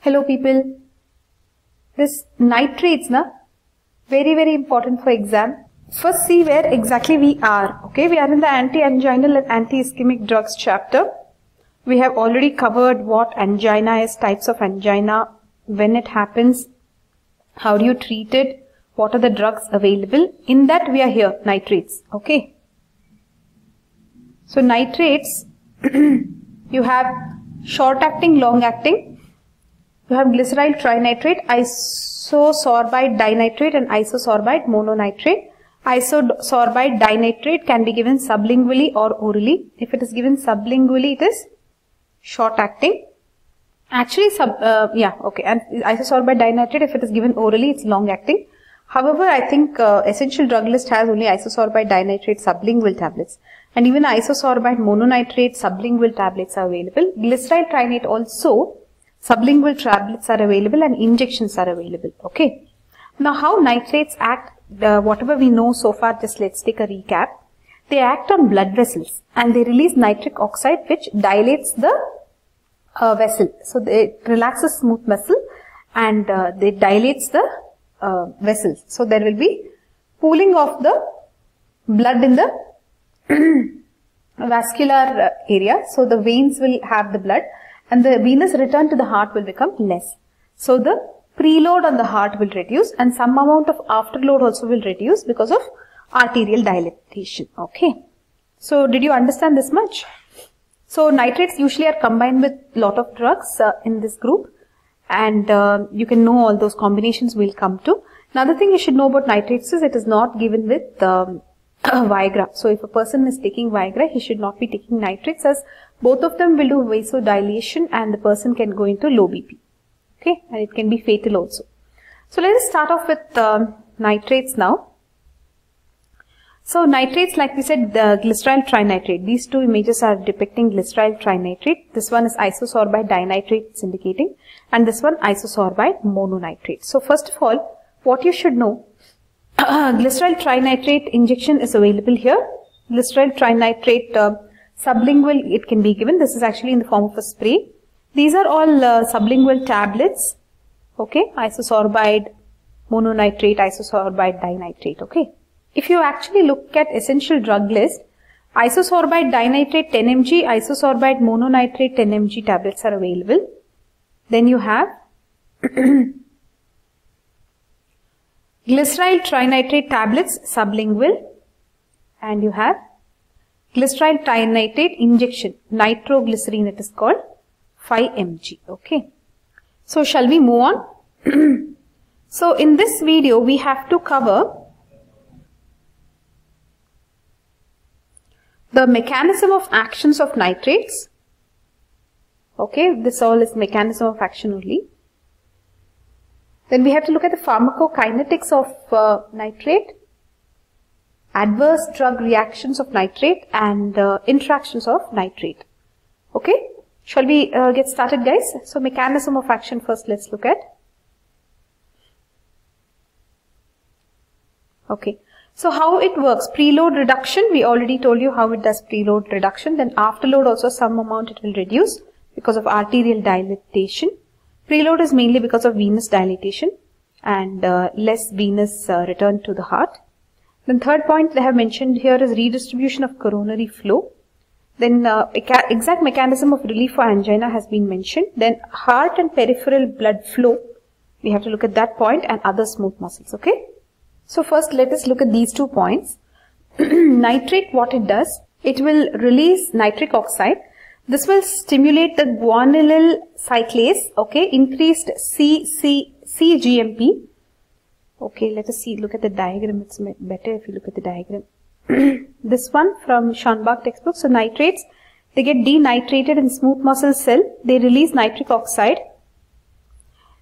Hello people. This nitrates na very very important for exam. First see where exactly we are. Okay, we are in the anti-anginal and anti-ischemic drugs chapter. We have already covered what angina is, types of angina, when it happens, how do you treat it, what are the drugs available. In that we are here, nitrates. Okay. So nitrates, you have short acting, long acting. You have glyceryl trinitrate, isosorbide dinitrate and isosorbide mononitrate. Isosorbide dinitrate can be given sublingually or orally. If it is given sublingually, it is short acting. Actually, sub, uh, yeah, okay. And isosorbide dinitrate, if it is given orally, it's long acting. However, I think uh, essential drug list has only isosorbide dinitrate sublingual tablets. And even isosorbide mononitrate sublingual tablets are available. Glyceryl trinate also sublingual tablets are available and injections are available. Okay. Now how nitrates act, uh, whatever we know so far, just let's take a recap. They act on blood vessels and they release nitric oxide which dilates the uh, vessel. So they relaxes smooth muscle and uh, they dilates the uh, vessels. So there will be pooling of the blood in the vascular area. So the veins will have the blood and the venous return to the heart will become less. So the preload on the heart will reduce and some amount of afterload also will reduce because of arterial dilatation. Okay. So did you understand this much? So nitrates usually are combined with lot of drugs uh, in this group and uh, you can know all those combinations we'll come to. Another thing you should know about nitrates is it is not given with um, Viagra. So if a person is taking Viagra, he should not be taking nitrates as both of them will do vasodilation and the person can go into low BP. Okay, and it can be fatal also. So let us start off with um, nitrates now. So nitrates, like we said, the glyceryl trinitrate. These two images are depicting glyceryl trinitrate. This one is isosorbide dinitrate, it's indicating, and this one isosorbide mononitrate. So first of all, what you should know, glyceryl trinitrate injection is available here. Glyceryl trinitrate uh, sublingual, it can be given. This is actually in the form of a spray. These are all uh, sublingual tablets. Okay, isosorbide mononitrate, isosorbide dinitrate. Okay. If you actually look at essential drug list, isosorbide dinitrate 10 mg, isosorbide mononitrate 10 mg tablets are available. Then you have glyceryl trinitrate tablets sublingual and you have glyceryl trinitrate injection nitroglycerine it is called 5 mg okay? So shall we move on? So in this video we have to cover the mechanism of actions of nitrates okay? This all is mechanism of action only. Then we have to look at the pharmacokinetics of uh, nitrate, adverse drug reactions of nitrate and uh, interactions of nitrate. Okay, shall we uh, get started guys? So mechanism of action first let's look at. Okay, so how it works, preload reduction, we already told you how it does preload reduction, then afterload also some amount it will reduce because of arterial dilatation. Preload is mainly because of venous dilatation and uh, less venous uh, return to the heart. Then third point they have mentioned here is redistribution of coronary flow. Then uh, exact mechanism of relief for angina has been mentioned. Then heart and peripheral blood flow. We have to look at that point and other smooth muscles. Okay. So first let us look at these two points. Nitrate, what it does, it will release nitric oxide this will stimulate the guanylyl cyclase, okay, increased C, C, CGMP. Okay, let us see, look at the diagram. It's better if you look at the diagram. this one from Shanbhag textbook. So nitrates, they get denitrated in smooth muscle cell. They release nitric oxide.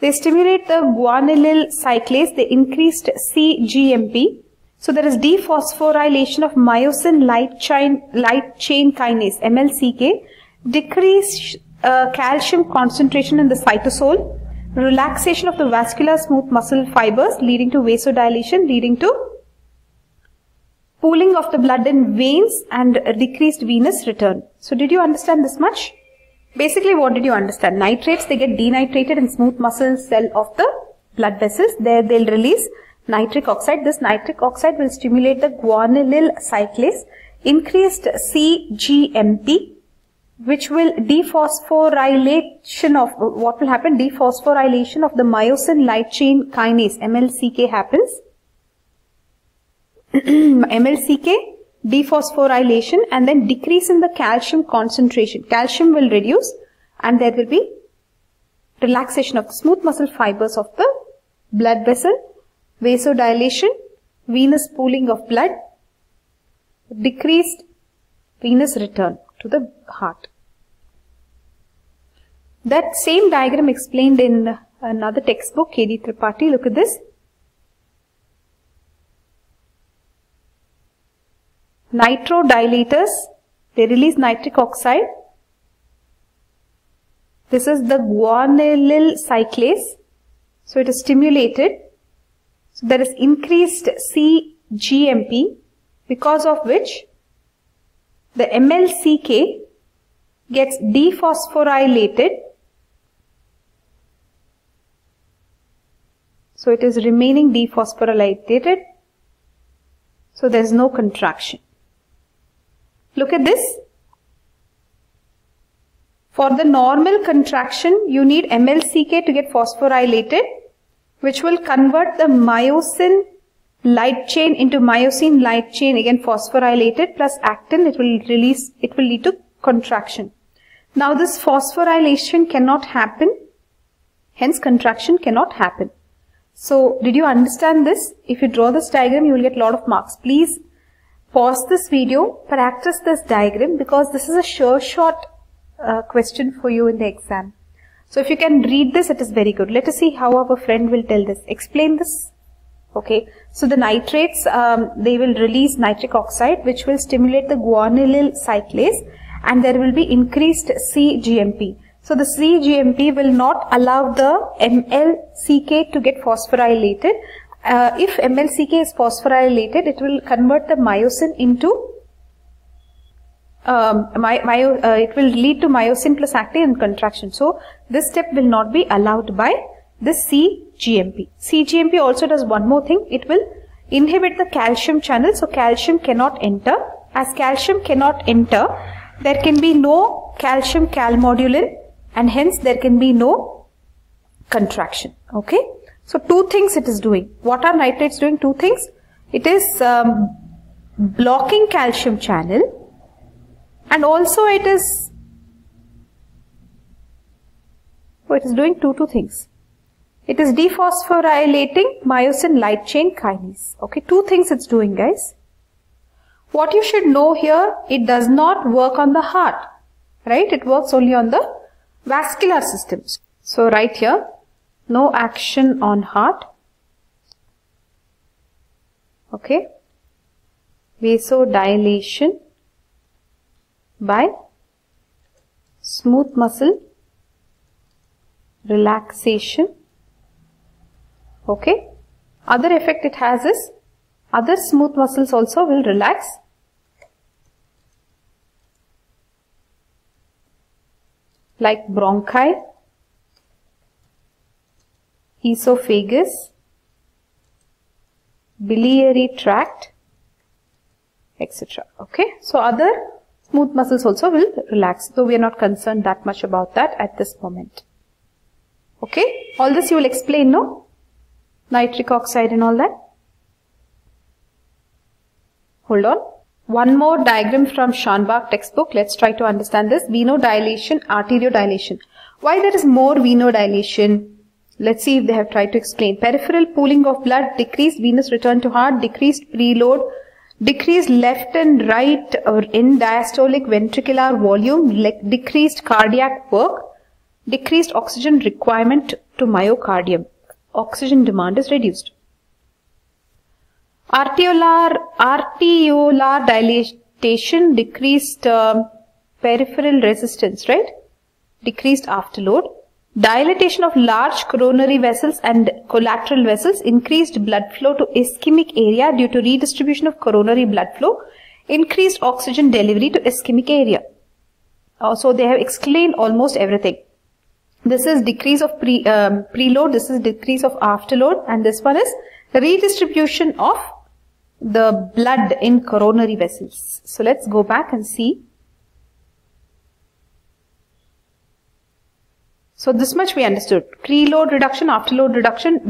They stimulate the guanylyl cyclase. They increased CGMP. So there is dephosphorylation of myosin light chain, light chain kinase, MLCK, decrease uh, calcium concentration in the cytosol, relaxation of the vascular smooth muscle fibers leading to vasodilation, leading to pooling of the blood in veins and decreased venous return. So did you understand this much? Basically, what did you understand? Nitrates, they get denitrated in smooth muscle cell of the blood vessels. There they'll release nitric oxide. This nitric oxide will stimulate the guanylyl cyclase, increased CGMP, which will dephosphorylation of, what will happen? Dephosphorylation of the myosin light chain kinase, MLCK happens. MLCK, dephosphorylation and then decrease in the calcium concentration. Calcium will reduce and there will be relaxation of the smooth muscle fibers of the blood vessel, vasodilation, venous pooling of blood, decreased venous return to the heart. That same diagram explained in another textbook, K.D. Tripathi. Look at this. Nitrodilators, they release nitric oxide. This is the guanylyl cyclase. So it is stimulated. So there is increased CGMP because of which the MLCK gets dephosphorylated. So it is remaining dephosphorylated. So there is no contraction. Look at this. For the normal contraction, you need MLCK to get phosphorylated, which will convert the myosin light chain into myosin light chain again phosphorylated plus actin it will release it will lead to contraction. Now this phosphorylation cannot happen hence contraction cannot happen. So did you understand this? If you draw this diagram you will get a lot of marks. Please pause this video practice this diagram because this is a sure shot uh, question for you in the exam. So if you can read this it is very good. Let us see how our friend will tell this. Explain this Okay, so the nitrates, um, they will release nitric oxide which will stimulate the guanylyl cyclase and there will be increased CGMP. So the CGMP will not allow the MLCK to get phosphorylated. Uh, if MLCK is phosphorylated, it will convert the myosin into um, my, myo, uh, it will lead to myosin plus actin and contraction. So this step will not be allowed by this CGMP. CGMP also does one more thing. It will inhibit the calcium channel. So calcium cannot enter. As calcium cannot enter, there can be no calcium calmodulin and hence there can be no contraction. Okay. So two things it is doing. What are nitrates doing? Two things. It is um, blocking calcium channel and also it is oh, it is doing two two things it is dephosphorylating myosin light chain kinase. Okay, two things it's doing guys. What you should know here, it does not work on the heart, right? It works only on the vascular systems. So right here, no action on heart. Okay. Vasodilation by smooth muscle relaxation Okay. Other effect it has is other smooth muscles also will relax. Like bronchi, esophagus, biliary tract, etc. Okay. So other smooth muscles also will relax, though we are not concerned that much about that at this moment. Okay. All this you will explain, no? Nitric oxide and all that. Hold on. One more diagram from Shanbhag textbook. Let's try to understand this. Venodilation, arteriodilation. Why there is more venodilation? Let's see if they have tried to explain. Peripheral pooling of blood, decreased venous return to heart, decreased preload, decreased left and right or in diastolic ventricular volume, decreased cardiac work, decreased oxygen requirement to myocardium oxygen demand is reduced. Arteriolar, arteriolar dilatation decreased uh, peripheral resistance, right? Decreased afterload. Dilatation of large coronary vessels and collateral vessels increased blood flow to ischemic area due to redistribution of coronary blood flow, increased oxygen delivery to ischemic area. Uh, so they have explained almost everything. This is decrease of pre, um, preload, this is decrease of afterload, and this one is redistribution of the blood in coronary vessels. So let's go back and see. So this much we understood. Preload reduction, afterload reduction,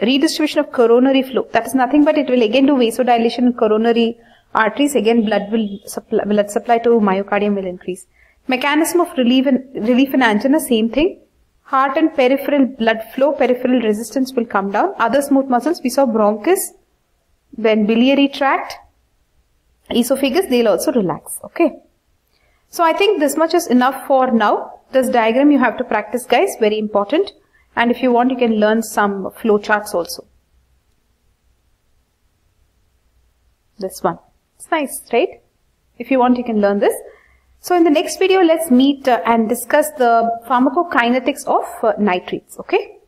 redistribution of coronary flow. That is nothing but it will again do vasodilation in coronary arteries. Again blood will supply, blood supply to myocardium will increase. Mechanism of relief and, relief in angina, same thing. Heart and peripheral blood flow, peripheral resistance will come down. Other smooth muscles, we saw bronchus, then biliary tract, esophagus, they'll also relax. Okay. So I think this much is enough for now. This diagram you have to practice guys, very important. And if you want, you can learn some flow charts also. This one. It's nice, right? If you want, you can learn this. So in the next video, let's meet uh, and discuss the pharmacokinetics of uh, nitrates, okay?